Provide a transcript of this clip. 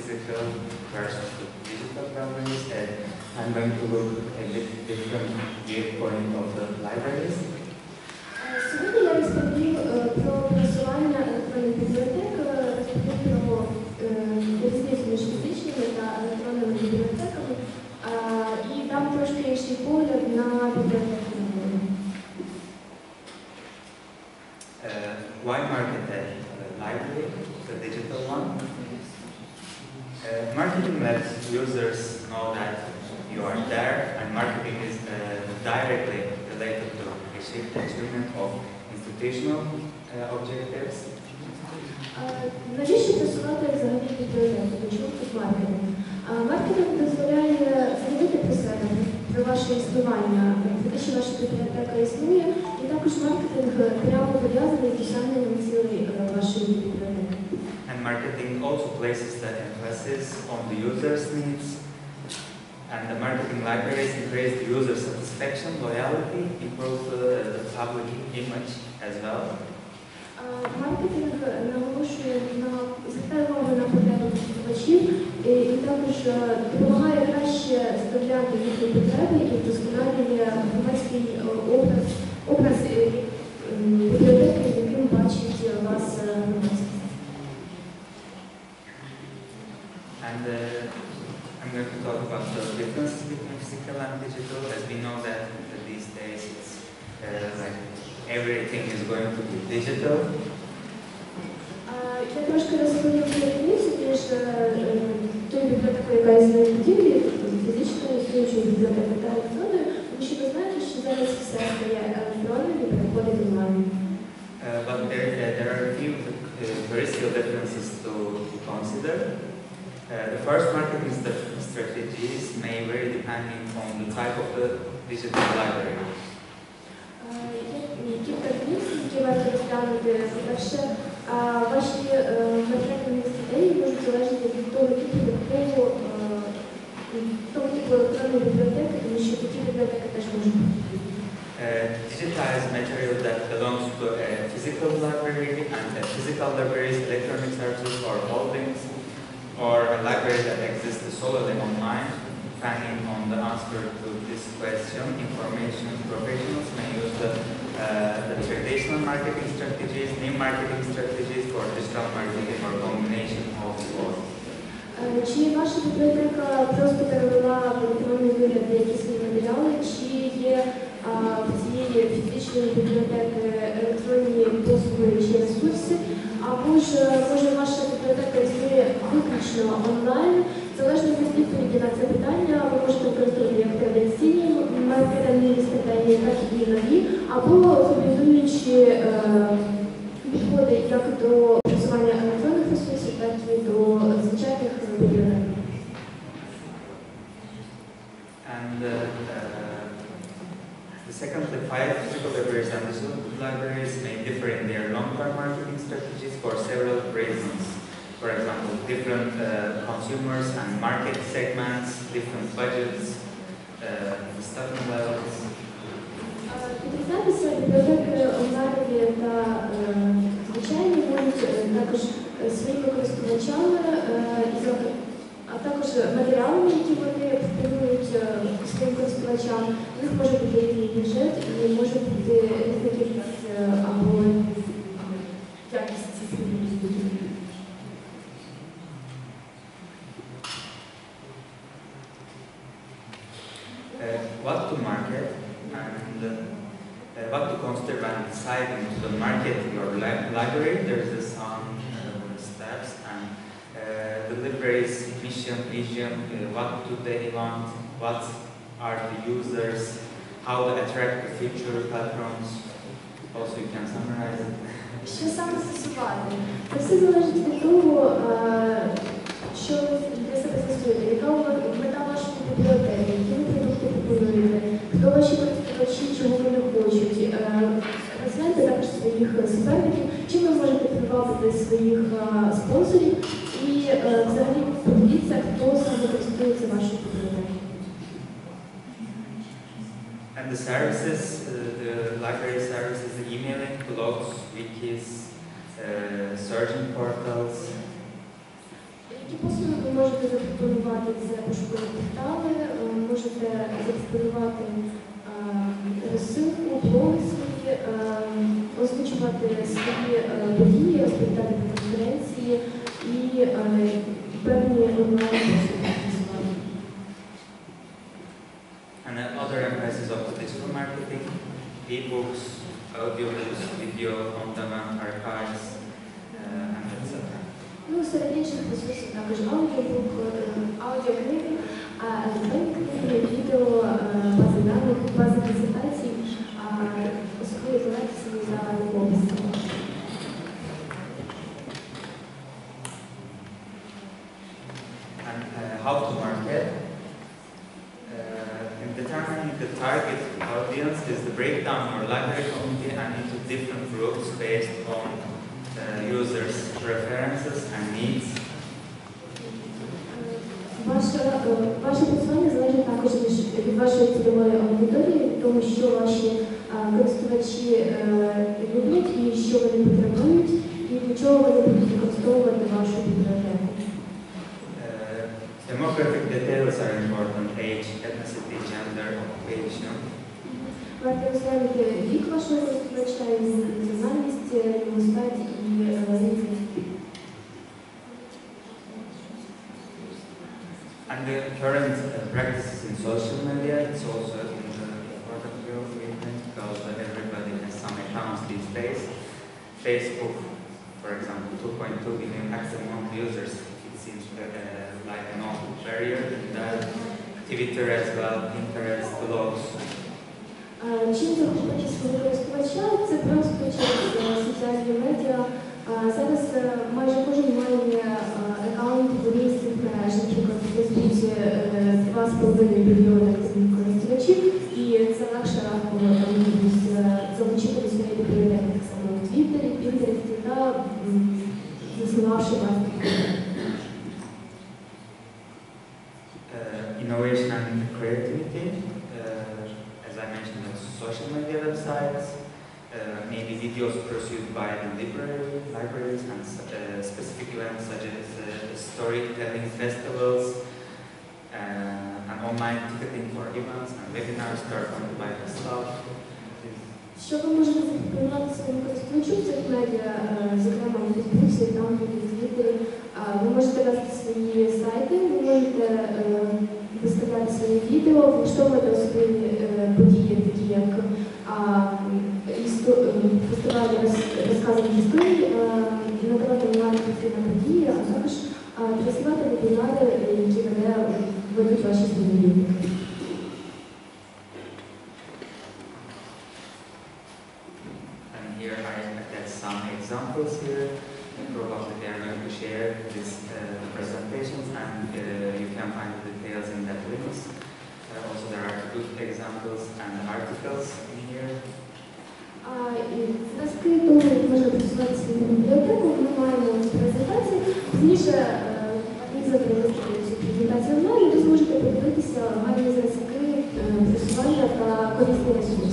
physical versus the digital libraries. And I'm going to look a bit different viewpoint of the libraries. Uh, marketing lets users know that you are there, and marketing is uh, directly related to achieve- achievement of institutional uh, objectives. Е, Навіщо просувати взагалі бібліотеку? До чого тут маркетинг? Е, Маркетинг дозволяє заявити про себе, про ваше існування, про те, що ваша бібліотека існує, і також маркетинг прямо пов'язаний з досягненням цілей е, вашої бібліотеки. And marketing also places the emphasis on the user's needs. And the marketing libraries increase the user satisfaction, loyalty, improve uh, the public image as well. Е, Маркетинг наголошує на звертає увагу на потреби користувачів і, і також е, допомагає краще ставляти їхні потреби і вдосконалює громадський е, образ, digital. Е, Я трошки розповім про різницю між е, е, тою бібліотекою, яка існує в будівлі, фізичною існуючою бібліотекою та електронною, тому що ви знаєте, що зараз все стає електронним і переходить онлайн. Uh, but there, uh, there are a few uh, very still differences to, to consider. Uh, the first marketing st- strategies may vary depending on the type of the digital library. розглянути. По-перше, е, ваші е, маркетингові стратегії можуть залежати від того типу, якого е, того типу електронної бібліотеки, тому що такі бібліотеки теж можуть бути. Uh, digitized material that belongs to a physical library and a physical library's electronic services or holdings, or a library that exists solely online. Depending on the answer to this question, information professionals may use the, uh, the traditional marketing strategies, new marketing strategies for digital marketing or combination of both. Е, Чи ваша бібліотека просто перевела в електронний маркетингові стратегії, так і нові, або комбінуючи е, підходи як до просування електронних ресурсів, так і до звичайних бібліотек. And uh, uh, the second, the five physical libraries and digital libraries may differ in their long-term marketing strategies for several reasons. For example, different uh, consumers and market segments, different budgets, uh, staffing levels. Підрізнятися бібліотеки онлайнові та е, звичайні можуть е, також е, своїми користувачами, а також матеріалами, які вони пропонують своїм користувачам. У них може бути бюджет і може бути різна кількість або library. There's uh, some uh, steps and uh, the library's mission, vision, uh, what do they want, what are the users, how to attract the future patrons. Also, you can summarize it. Що саме застосувати? Це все залежить від того, е, що ви для себе застосуєте, яка привабити своїх е, спонсорів. І е, взагалі подивіться, хто саме користується вашою бібліотекою. And the services, uh, the library services, the emailing, blogs, wikis, uh, searching portals, Такі послуги ви можете запропонувати це пошукові портали, е, можете запропонувати е, розсилку, блоги е, озвучувати свої е, події, розповідати про конференції і е, певні онлайн-послуги працювати. And then other emphasis of the digital marketing, e-books, audiobooks, video on demand archives, uh, and etc. Ну, серед інших ресурсів також аудіобук, е, аудіокниги, а електронні книги, відео, е, бази даних, бази презентацій, how to market. Uh, in determining the target audience is the breakdown or library community and into different groups based on uh, users' preferences and needs. Ваше, е, ваше працювання залежить також від- від вашої цільової аудиторії, від того, що ваші е, користувачі е, люблять і що вони потребують, і для чого вони будуть використовувати вашу бібліотеку. Варто розглянути вік вашого користувача, його національність, його стать і е, різність. And the current uh, practices in social media, it's also in the part of your evening because uh, everybody has some accounts these days. Facebook, for example, 2.2 billion active monthly users. It seems uh, uh, like an awful barrier. And uh, Twitter as well, Pinterest, blogs. Чим свого користувача? Це просто через е, соціальні медіа. Зараз е, майже кожен має е, аккаунт в одній з цих мереж, наприклад, в Фейсбуці е, 2,5 мільйони користувачів, і це легше е, залучити до своєї бібліотеки, так само в Твіттері, Пінтересті та заснувавши власний uh, maybe videos pursued by the library, libraries and uh, specific events such as uh, storytelling festivals, uh, and online ticketing for events and webinars performed by the staff. Що ви можете запропонувати своєму користувачу цих медіа, е, зокрема у Фейсбуці, там в Твіттері? А, Ви можете вести свої сайти, ви можете е, виставляти свої відео, влаштовувати особливі е, події, такі як а, істо- е, фестивалі роз- розказаних історій, е, надавати онлайн на події, а також а, транслювати вебінари, які веде ведуть ваші співробітники. And here I have some examples here. Probably they are going to share these uh, presentations and uh, you can find the details in that links. Uh, also there are good examples and articles in here. Того, можна працювати свою бібліотеку, ми маємо презентації. Пізніше е, їх завести цю презентацію онлайн, і ви зможете подивитися зв'язки е, просування та корисні ресурси.